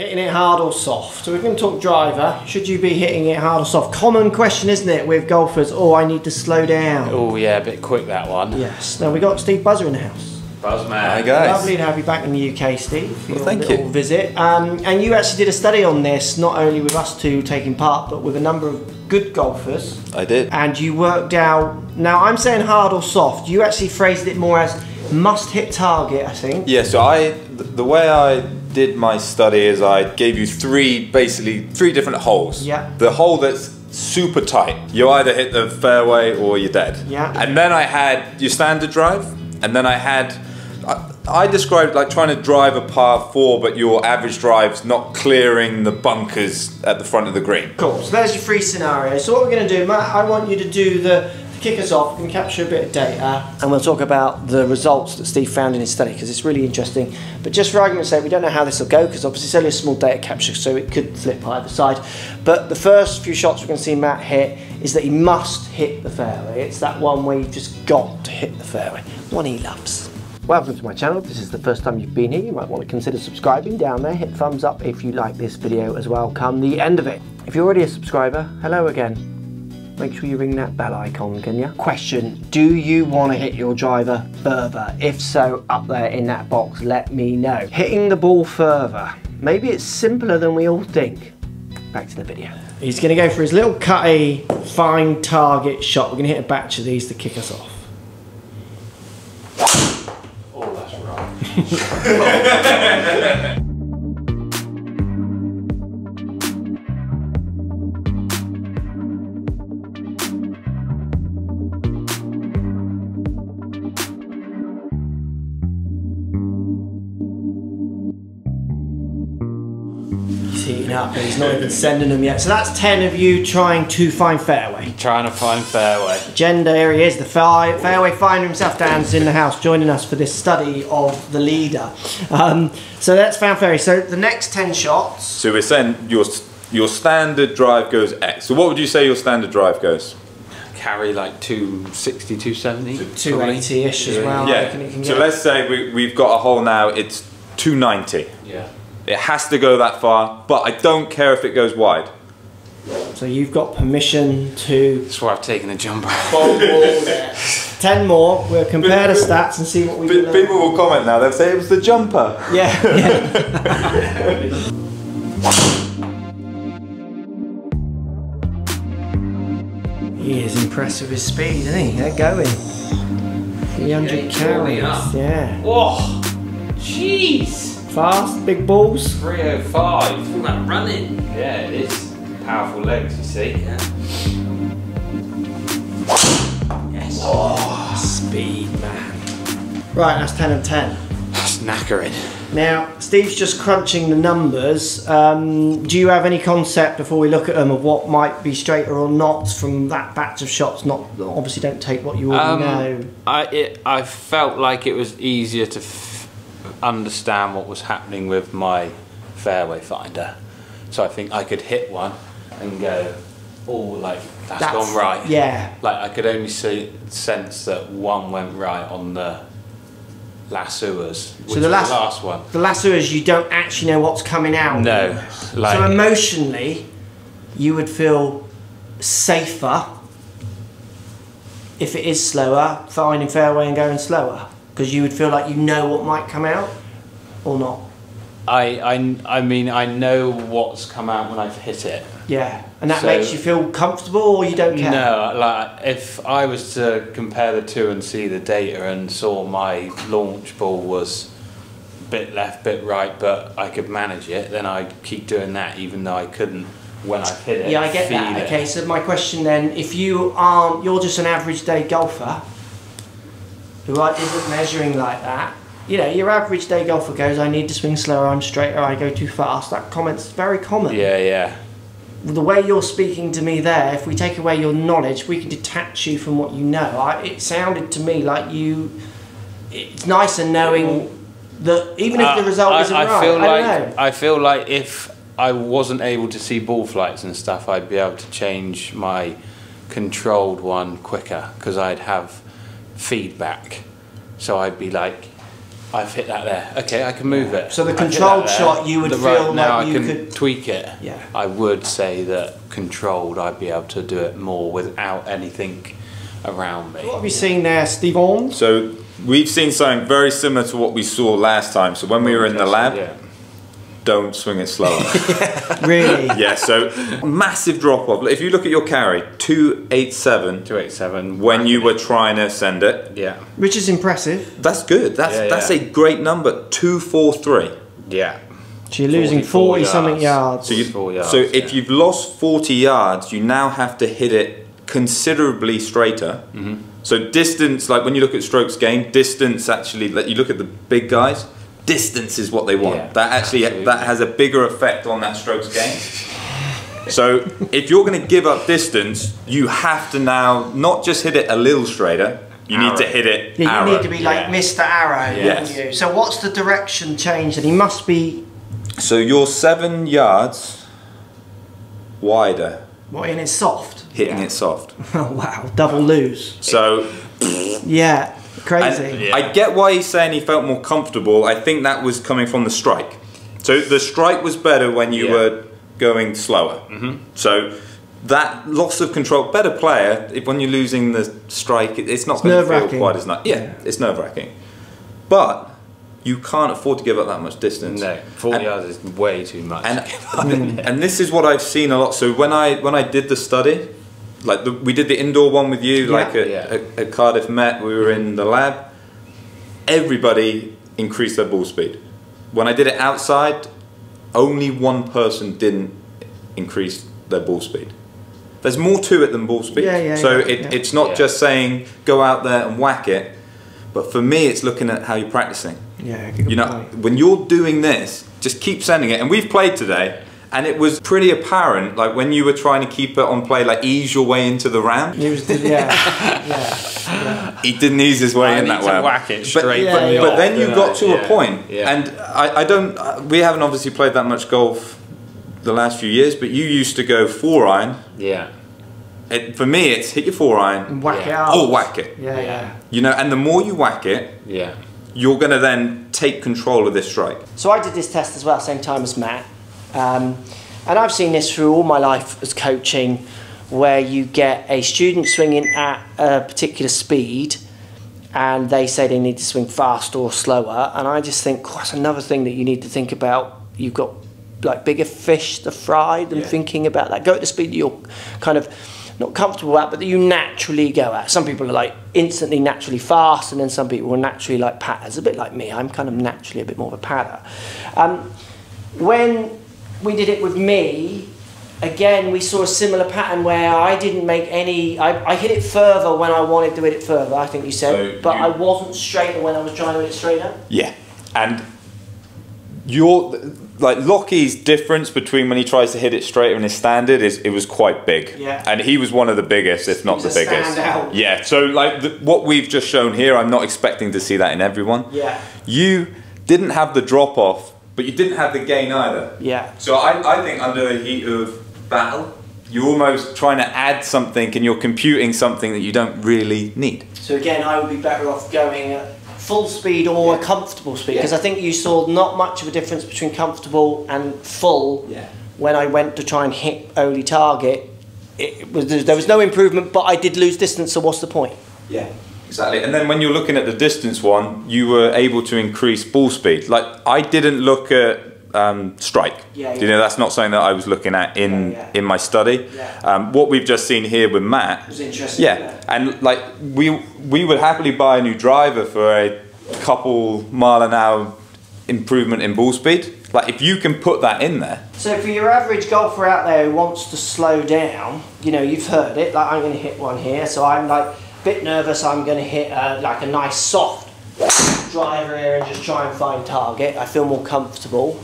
Hitting it hard or soft? So we're going to talk driver. Should you be hitting it hard or soft? Common question, isn't it, with golfers? Oh, I need to slow down. Oh yeah, a bit quick that one. Yes. Now we got Steve Buzza in the house. Buzzman. Hi guys. Lovely to have you back in the UK, Steve. For Well, your thank little you. Visit. Um, and you actually did a study on this, not only with us two taking part, but with a number of good golfers. I did. And you worked out. Now I'm saying hard or soft. You actually phrased it more as must hit target. I think. Yeah, so I th- the way I did my study is I gave you three basically three different holes. Yeah. The hole that's super tight. You either hit the fairway or you're dead. Yeah. And then I had your standard drive, and then I had I, I described like trying to drive a par four, but your average drive's not clearing the bunkers at the front of the green. Cool. So there's your three scenarios. So what we're going to do, Matt, I want you to do the kick us off. We can capture a bit of data, and we'll talk about the results that Steve found in his study because it's really interesting. But just for argument's sake, we don't know how this will go because obviously it's only a small data capture, so it could flip either side. But the first few shots we're going to see Matt hit is that he must hit the fairway. It's that one where you've just got to hit the fairway, one he loves. Welcome to my channel. If this is the first time you've been here, you might want to consider subscribing down there. Hit thumbs up if you like this video as well come the end of it. If you're already a subscriber, hello again. Make sure you ring that bell icon, can you? Question, do you want to hit your driver further? If so, up there in that box, let me know. Hitting the ball further. Maybe it's simpler than we all think. Back to the video. He's going to go for his little cutty, fine target shot. We're going to hit a batch of these to kick us off. Oh, that's right. He's up, but he's not even sending them yet. So that's 10 of you trying to find fairway. Trying to find fairway. Agenda, here he is, the fair- fairway finder himself, Dan's in the house joining us for this study of the leader. Um, so that's found fairway. So the next 10 shots, So we're saying your your standard drive goes X. So what would you say your standard drive goes? Carry like 260, 270. 280 ish as well. I reckon it can So let's say we, we've got a hole now, it's 290. Yeah. It has to go that far, but I don't care if it goes wide. So you've got permission to. That's why I've taken the jumper. 10 more, we'll compare the stats and see what we P- can. people will comment now, they'll say it was the jumper. Yeah, yeah. he is impressed with his speed, isn't he? They're going. 300 Yeah, carries. Yeah. Oh, jeez. Fast, big balls. 305. All that running. Yeah, it is. Powerful legs, you see. Yeah. Yes. Speed, man. Right, that's 10 and 10. That's knackering. Now, Steve's just crunching the numbers. Um, do you have any concept before we look at them of what might be straighter or not from that batch of shots? Not obviously, don't take what you already know. Um, I it, I felt like it was easier to f- understand what was happening with my fairway finder, so I think I could hit one and go, "Oh, like that's, That's- gone right." yeah. Like I could only see sense that one went right on the lassoers, which the las- the last one. The lasso is you don't actually know what's coming out. No, like so emotionally, you would feel safer if it is slower, finding fairway and going slower, because you would feel like you know what might come out, or not. I, I I mean I know what's come out when I've hit it. Yeah, and that So- makes you feel comfortable, or you don't care. No, like if I was to compare the two and see the data and saw my launch ball was bit left, bit right, but I could manage it, then I'd keep doing that even though I couldn't when I hit it. Yeah, I get that. it. Okay, so my question then, if you aren't, you're just an average day golfer who like, isn't measuring like that. You know, your average day golfer goes, "I need to swing slower. I'm straighter. I go too fast." That comment's very common. Yeah, yeah. The way you're speaking to me there, if we take away your knowledge, we can detach you from what you know. I, it sounded to me like you. It's nicer knowing that even if the Uh, result I, isn't I right. feel I like don't know. I feel like if I wasn't able to see ball flights and stuff, I'd be able to change my controlled one quicker because I'd have feedback. So I'd be like, I've hit that there. Okay, I can move it. So the controlled that there. shot, you would The feel now like I you can could- tweak it. Yeah. I would say that controlled, I'd be able to do it more without anything around me. What have you seen there, Steve Orms? So we've seen something very similar to what we saw last time. So when we were in the lab, Yeah. Don't swing it slower. really? yeah, so massive drop off. If you look at your carry, 287 Two eight seven. when you were trying to send it. Yeah. Which is impressive. That's good. That's Yeah, that's a great number. 243. Yeah. So you're losing 44 40 something yards. So, you, yards, so if yeah. you've lost 40 yards, you now have to hit it considerably straighter. Mm-hmm. So distance, like when you look at strokes gained, distance actually, like you look at the big guys, distance is what they want. Yeah, that actually absolutely. that has a bigger effect on that strokes gain. so if you're going to give up distance, you have to now not just hit it a little straighter. You need to hit it. Yeah, you arrow. need to be like Yeah. Mr. Arrow, Yes. you? So what's the direction change? And he must be So you're seven yards wider, what in it soft. hitting Yeah. it soft. Oh wow, double lose. So Yeah, crazy. Yeah. I get why he's saying he felt more comfortable. I think that was coming from the strike. So the strike was better when you Yeah. were going slower. Mm-hmm. So that loss of control, better player. If when you're losing the strike, it's not going to feel nerve-wracking. quite as nice. Yeah, it's nerve wracking. But you can't afford to give up that much distance. No, 40 And- yards is way too much. and and this is what I've seen a lot. So when I when I did the study, like the, we did the indoor one with you, Yeah. like at, Yeah. at, at Cardiff Met, we were in the lab. Everybody increased their ball speed. When I did it outside, only one person didn't increase their ball speed. There's more to it than ball speed. Yeah, yeah, so yeah, it, yeah. it's not Yeah. just saying go out there and whack it, but for me, it's looking at how you're practicing. yeah, You know, point. when you're doing this, just keep sending it. And we've played today, and it was pretty apparent, like when you were trying to keep it on play, like ease your way into the ramp He was, yeah, yeah. He didn't ease his way I in need that to way. whack it But- straight Yeah, from the. But off, then you got I? to Yeah. a point, Yeah. and I, I don't. uh, We haven't obviously played that much golf the last few years, but you used to go four iron. yeah. It, for me, it's hit your four iron And whack it Yeah. out. or whack it. Yeah, yeah. You know, and the more you whack it, Yeah. you're going to then take control of this strike. So I did this test as well, same time as Matt. Um, and I've seen this through all my life as coaching, where you get a student swinging at a particular speed and they say they need to swing fast or slower. And I just think, "Oh, that's another thing that you need to think about. You've got like bigger fish to fry than Yeah. thinking about that. Go at the speed that you're kind of not comfortable at, but that you naturally go at. Some people are like instantly naturally fast, and then some people are naturally like patters. A bit like me, I'm kind of naturally a bit more of a patter. Um, when we did it with me, again we saw a similar pattern where I didn't make any. I, I hit it further when I wanted to hit it further. I think you said, So but you- I wasn't straighter when I was trying to hit it straighter. Yeah, and your like Lockey's difference between when he tries to hit it straighter and his standard is it was quite big. Yeah. and he was one of the biggest, if not the biggest. standout. Yeah, so like the, what we've just shown here, I'm not expecting to see that in everyone. Yeah. you didn't have the drop off, but you didn't have the gain either. Yeah. So I, I think under the heat of battle, you're almost trying to add something and you're computing something that you don't really need. So again, I would be better off going at full speed or a comfortable speed because I think you saw not much of a difference between comfortable and full Yeah. when I went to try and hit only target. It was there was no improvement, but I did lose distance. So what's the point? Yeah, exactly. And then when you're looking at the distance one, you were able to increase ball speed. Like I didn't look at um, strike. Yeah, You know, that's not something that I was looking at in Yeah, yeah. in my study. Yeah. Um, what we've just seen here with Matt. was interesting, Yeah. yeah. and like we we would happily buy a new driver for a couple mile an hour improvement in ball speed. Like if you can put that in there. So for your average golfer out there who wants to slow down, you know, you've heard it. Like I'm going to hit one here, so I'm like bit nervous. I'm going to hit uh, like a nice soft driver here and just try and find target. I feel more comfortable.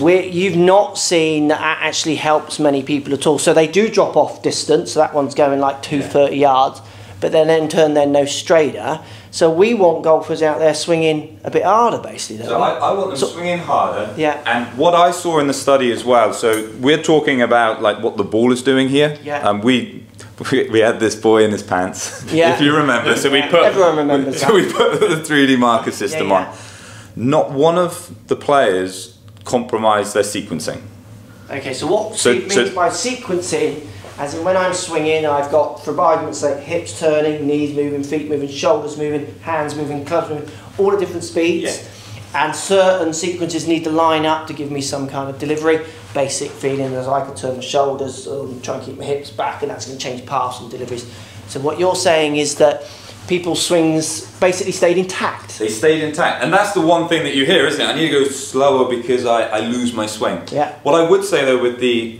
we you've not seen that actually helps many people at all. So they do drop off distance. So that one's going like 230 yards, but then in turn they're no straighter. So we want golfers out there swinging a bit harder, basically. So? I, I want them So- swinging harder. Yeah. And what I saw in the study as well. So we're talking about like what the ball is doing here. Yeah. Um, we, we we had this boy in his pants. Yeah. if you remember. So we put Everyone remembers So that. we put the 3D marker system Yeah, yeah. on. not one of the players compromised their sequencing. Okay, so what So- Steve so- means by sequencing, as in when I'm swinging, I've got, for argument's sake, hips turning, knees moving, feet moving, shoulders moving, hands moving, clubs moving, all at different speeds. And certain sequences need to line up to give me some kind of delivery. Basic feeling as I can turn my shoulders, um, try and keep my hips back, and that's going to change paths and deliveries. So what you're saying is that people's swings basically stayed intact. They stayed intact. And that's the one thing that you hear, isn't it? I need to go slower because I, I lose my swing. Yeah. What I would say though with the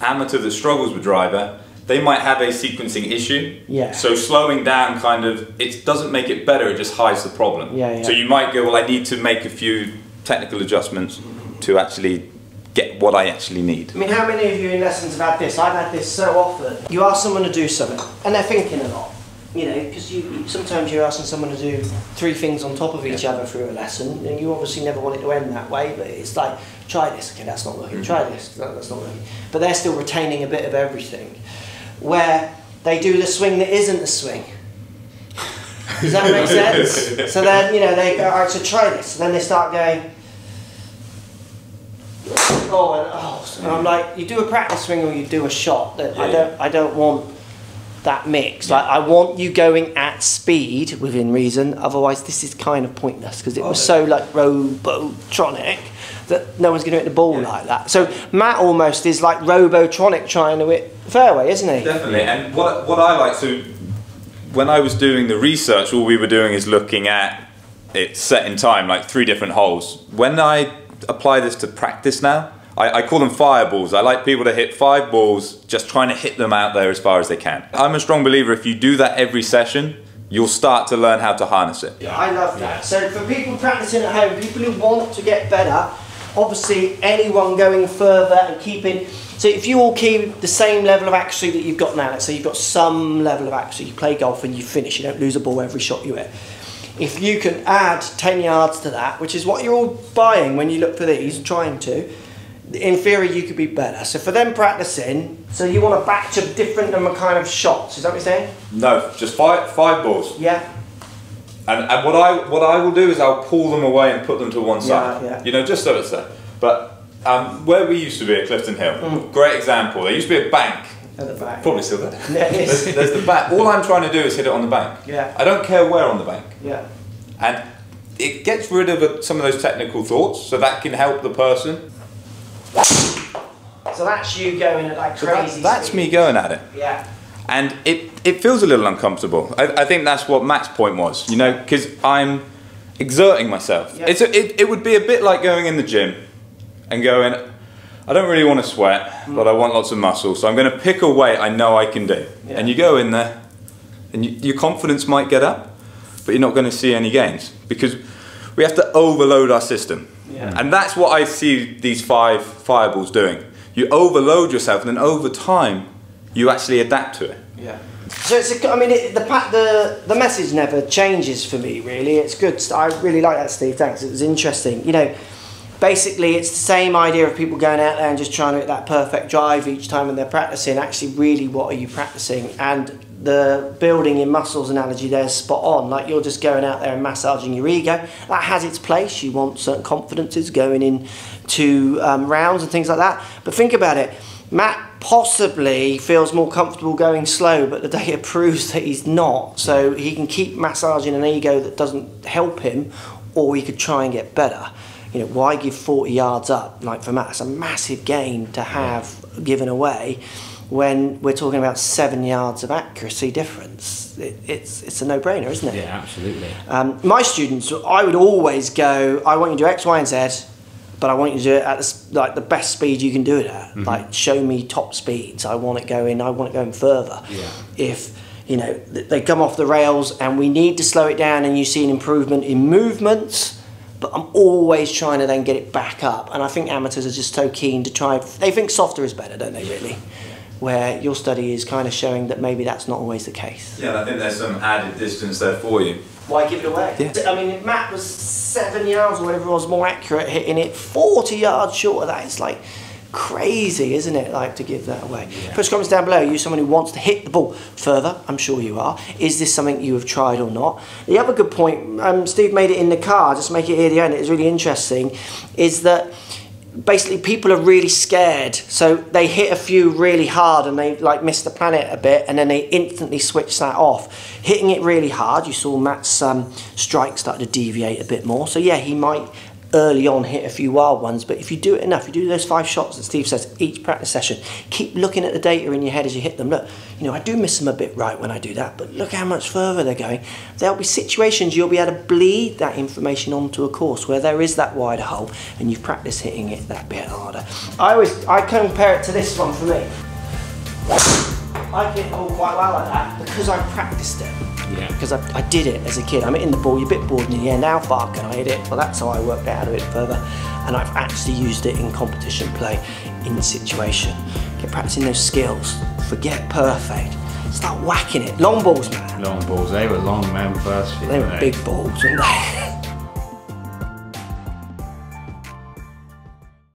amateur that struggles with driver, they might have a sequencing issue. Yeah. So slowing down kind of it doesn't make it better, it just hides the problem. Yeah, yeah. So you might go, well I need to make a few technical adjustments to actually get what I actually need. I mean, how many of you in lessons have had this? I've had this so often. You ask someone to do something, and they're thinking a lot. You know, because you you- sometimes you're asking someone to do three things on top of each other through a lesson, and you obviously never want it to end that way. But it's like, try this, okay, that's not working. Try this, no, that's not working. But they're still retaining a bit of everything. Where they do the swing that isn't a swing. Does that make sense? so then, you know, they go, all right, so try this. And then they start going, oh, and oh. And I'm like, you do a practice swing or you do a shot. That I don't, I don't want that mix. Like, I want you going at speed within reason. Otherwise, this is kind of pointless because it was oh, so like robotronic that no one's going to hit the ball like that. So Matt almost is like robotronic trying to hit fairway, isn't he? Definitely. And what, what I like to, when I was doing the research, all we were doing is looking at it set in time, like three different holes. When I apply this to practice now, I, I call them fireballs. I like people to hit five balls, just trying to hit them out there as far as they can. I'm a strong believer if you do that every session, you'll start to learn how to harness it. Yeah. I love that. So for people practicing at home, people who want to get better, obviously anyone going further and keeping. So if you all keep the same level of accuracy that you've got now, let's say you've got some level of accuracy, you play golf and you finish, you don't lose a ball every shot you hit. If you can add 10 yards to that, which is what you're all buying when you look for these, trying to, in theory you could be better. So for them practicing, so you want a batch of different kind of shots, is that what you're saying? No, just five, five balls. Yeah. And, and what I what I will do is I'll pull them away and put them to one side. yeah. You know, just so it's there. But um, where we used to be at Clifton Hill, great example. There used to be a bank. At the back. Probably still there. Yeah, there's, there's the bank. All I'm trying to do is hit it on the bank. Yeah. I don't care where on the bank. Yeah. And it gets rid of uh, some of those technical thoughts, so that can help the person. So that's you going at like So that- crazy. that's speed. me going at it. Yeah. And it, it feels a little uncomfortable. I, I think that's what Matt's point was, you know, because I'm exerting myself. Yeah. It's a, it, it would be a bit like going in the gym and going, I don't really want to sweat, mm. but I want lots of muscle, so I'm going to pick a weight I know I can do. Yeah. And you go in there, and you, your confidence might get up, but you're not going to see any gains because we have to overload our system. Yeah. And that's what I see these five fireballs doing. You overload yourself, and then over time, you actually adapt to it. Yeah. So it's a, I mean, it, the, the the message never changes for me. Really, it's good. I really like that, Steve. Thanks. It was interesting. You know, basically, it's the same idea of people going out there and just trying to hit that perfect drive each time when they're practicing. Actually, really, what are you practicing? And the building in muscles analogy there is spot on. Like you're just going out there and massaging your ego. That has its place. You want certain confidences going in to um, rounds and things like that. But think about it. Matt possibly feels more comfortable going slow, but the data proves that he's not. So he can keep massaging an ego that doesn't help him, or he could try and get better. You know, why give 40 yards up? Like for Matt, it's a massive gain to have given away when we're talking about seven yards of accuracy difference. It, it's, it's a no brainer, isn't it? Yeah, absolutely. Um, my students, I would always go, I want you to do X, Y, and Z, but I want you to do it at the, like the best speed you can do it at. Mm-hmm. Like, show me top speeds. I want it going. I want it going further. Yeah. If you know they come off the rails and we need to slow it down, and you see an improvement in movements. But I'm always trying to then get it back up, and I think amateurs are just so keen to try. They think softer is better, don't they? Really, where your study is kind of showing that maybe that's not always the case. Yeah, and I think there's some added distance there for you. Why give it away? Yeah. I mean, Matt was seven yards or whatever it was more accurate, hitting it 40 yards short of that, it's like, crazy, isn't it? Like to give that away. Put comments down below. Are you someone who wants to hit the ball further? I'm sure you are. Is this something you have tried or not? The other good point, um, Steve made it in the car. Just make it here at the end. It's really interesting. Is that basically people are really scared. So they hit a few really hard and they like miss the planet a bit and then they instantly switch that off. Hitting it really hard you saw matt's um, strike start to deviate a bit more. So yeah he might early on hit a few wild ones but if you do it enough you do those five shots that steve says each practice session keep looking at the data in your head as you hit them. Look you know i do miss them a bit right when i do that but look how much further they're going. There'll be situations you'll be able to bleed that information onto a course where there is that wider hole and you've practiced hitting it that bit harder. I always i compare it to this one for me. I the ball quite well like that because I practiced it. Yeah. Because I, I did it as a kid. I'm hitting the ball, you're a bit bored in the end. How far can I hit it? Well, that's how I worked out a bit further. And I've actually used it in competition play, in situation. Get practicing those skills. Forget perfect. Start whacking it. Long balls, man. Long balls. They were long, man. First. They were big balls, weren't they?